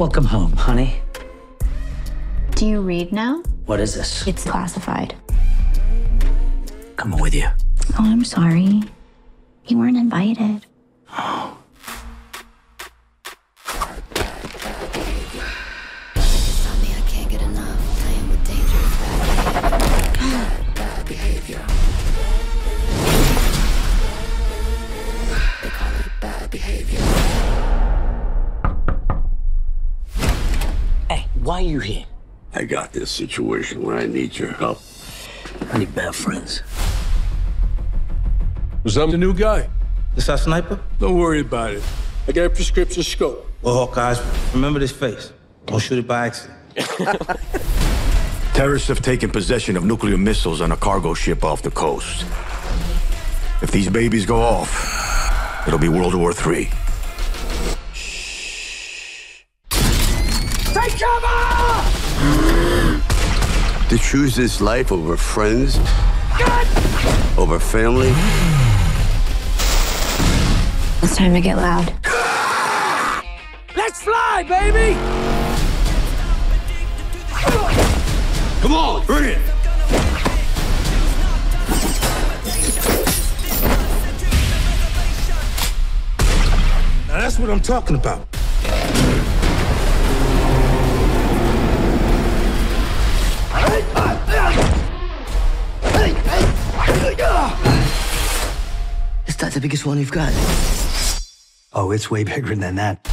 Welcome home, honey. Do you read now? What is this? It's classified. Coming with you. Oh, I'm sorry. You weren't invited. Why are you here? I got this situation where I need your help. I need bad friends. Was I'm the new guy? This our sniper? Don't worry about it. I got a prescription scope. Oh, well, Hawkeyes, remember this face. Don't shoot it by accident. Terrorists have taken possession of nuclear missiles on a cargo ship off the coast. If these babies go off, it'll be World War III. Take cover! To choose this life over friends, over family, It's time to get loud. Let's fly, baby! come on, bring it! Now that's what I'm talking about. Is that the biggest one you've got? Oh, it's way bigger than that.